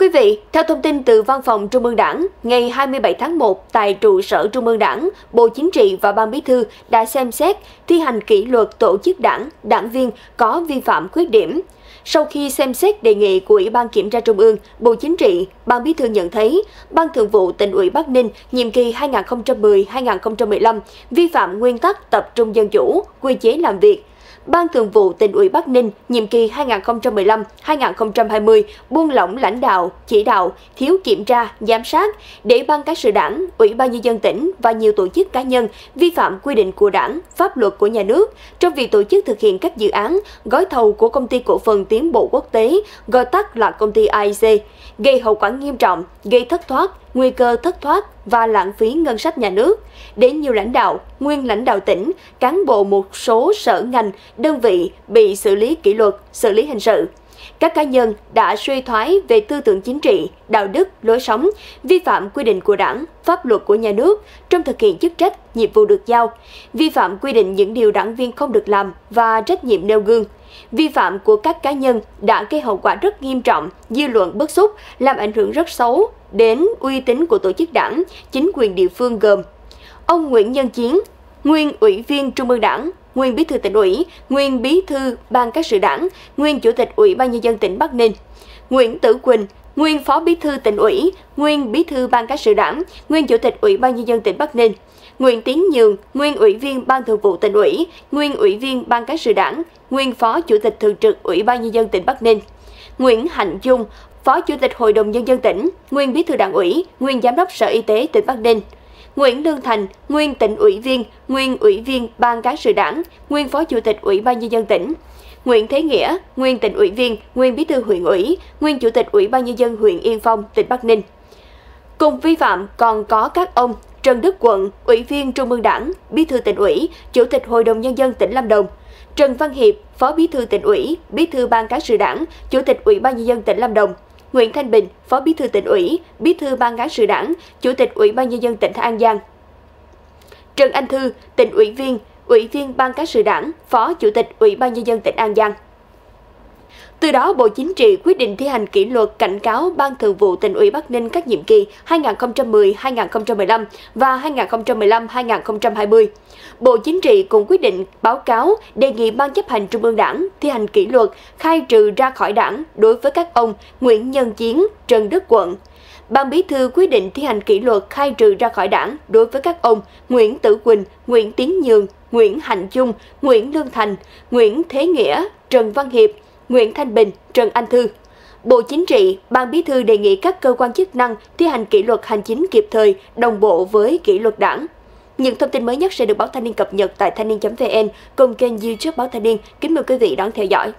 quý vị, theo thông tin từ Văn phòng Trung ương Đảng, ngày 27 tháng 1 tại trụ sở Trung ương Đảng, Bộ Chính trị và Ban Bí thư đã xem xét thi hành kỷ luật tổ chức đảng, đảng viên có vi phạm khuyết điểm. Sau khi xem xét đề nghị của Ủy ban Kiểm tra Trung ương, Bộ Chính trị, Ban Bí thư nhận thấy, Ban Thường vụ tỉnh ủy Bắc Ninh nhiệm kỳ 2010-2015 vi phạm nguyên tắc tập trung dân chủ, quy chế làm việc, Ban Thường vụ tỉnh ủy Bắc Ninh nhiệm kỳ 2015-2020 buông lỏng lãnh đạo, chỉ đạo, thiếu kiểm tra, giám sát để ban cán sự đảng, Ủy ban nhân dân tỉnh và nhiều tổ chức cá nhân vi phạm quy định của đảng, pháp luật của nhà nước trong việc tổ chức thực hiện các dự án, gói thầu của công ty cổ phần tiến bộ quốc tế, gọi tắt là công ty AIC, gây hậu quả nghiêm trọng, gây thất thoát, nguy cơ thất thoát và lãng phí ngân sách nhà nước. Đến nhiều lãnh đạo, nguyên lãnh đạo tỉnh, cán bộ một số sở ngành, đơn vị bị xử lý kỷ luật, xử lý hình sự. Các cá nhân đã suy thoái về tư tưởng chính trị, đạo đức, lối sống, vi phạm quy định của đảng, pháp luật của nhà nước trong thực hiện chức trách, nhiệm vụ được giao, vi phạm quy định những điều đảng viên không được làm và trách nhiệm nêu gương. Vi phạm của các cá nhân đã gây hậu quả rất nghiêm trọng, dư luận bức xúc, làm ảnh hưởng rất xấu đến uy tín của tổ chức đảng, chính quyền địa phương gồm ông Nguyễn Nhân Chiến, nguyên ủy viên Trung ương Đảng, nguyên bí thư tỉnh ủy, nguyên bí thư ban các sự đảng, nguyên chủ tịch ủy ban nhân dân tỉnh Bắc Ninh, Nguyễn Tử Quỳnh, nguyên phó bí thư tỉnh ủy, nguyên bí thư ban các sự đảng, nguyên chủ tịch ủy ban nhân dân tỉnh Bắc Ninh, Nguyễn Tiến Nhường, nguyên ủy viên ban thường vụ tỉnh ủy, nguyên ủy viên ban các sự đảng, nguyên phó chủ tịch thường trực ủy ban nhân dân tỉnh Bắc Ninh, Nguyễn Hạnh Dung, phó chủ tịch hội đồng nhân dân tỉnh, nguyên bí thư đảng ủy, nguyên giám đốc sở y tế tỉnh Bắc Ninh. Nguyễn Lương Thành, nguyên tỉnh ủy viên, nguyên ủy viên ban cán sự đảng, nguyên phó chủ tịch ủy ban nhân dân tỉnh. Nguyễn Thế Nghĩa, nguyên tỉnh ủy viên, nguyên bí thư huyện ủy, nguyên chủ tịch ủy ban nhân dân huyện Yên Phong, tỉnh Bắc Ninh. Cùng vi phạm còn có các ông Trần Đức Quận, Ủy viên Trung ương Đảng, Bí thư tỉnh ủy, Chủ tịch Hội đồng Nhân dân tỉnh Lâm Đồng, Trần Văn Hiệp, Phó Bí thư tỉnh ủy, Bí thư Ban cán sự Đảng, Chủ tịch Ủy ban Nhân dân tỉnh Lâm Đồng, Nguyễn Thanh Bình, Phó Bí thư tỉnh ủy, Bí thư Ban cán sự Đảng, Chủ tịch Ủy ban Nhân dân tỉnh An Giang, Trần Anh Thư, tỉnh ủy viên, Ủy viên Ban cán sự Đảng, Phó Chủ tịch Ủy ban Nhân dân tỉnh An Giang. Từ đó, Bộ Chính trị quyết định thi hành kỷ luật cảnh cáo Ban Thường vụ tỉnh ủy Bắc Ninh các nhiệm kỳ 2010-2015 và 2015-2020. Bộ Chính trị cũng quyết định báo cáo đề nghị Ban chấp hành Trung ương Đảng thi hành kỷ luật khai trừ ra khỏi đảng đối với các ông Nguyễn Nhân Chiến, Trần Đức Quận, Ban Bí thư quyết định thi hành kỷ luật khai trừ ra khỏi đảng đối với các ông Nguyễn Tử Quỳnh, Nguyễn Tiến Nhường, Nguyễn Hạnh Trung, Nguyễn Lương Thành, Nguyễn Thế Nghĩa, Trần Văn Hiệp, Nguyễn Thanh Bình, Trần Anh Thư. Bộ Chính trị, Ban Bí thư đề nghị các cơ quan chức năng thi hành kỷ luật hành chính kịp thời, đồng bộ với kỷ luật đảng. Những thông tin mới nhất sẽ được báo Thanh niên cập nhật tại thanh niên.vn cùng kênh YouTube báo Thanh niên. Kính mời quý vị đón theo dõi.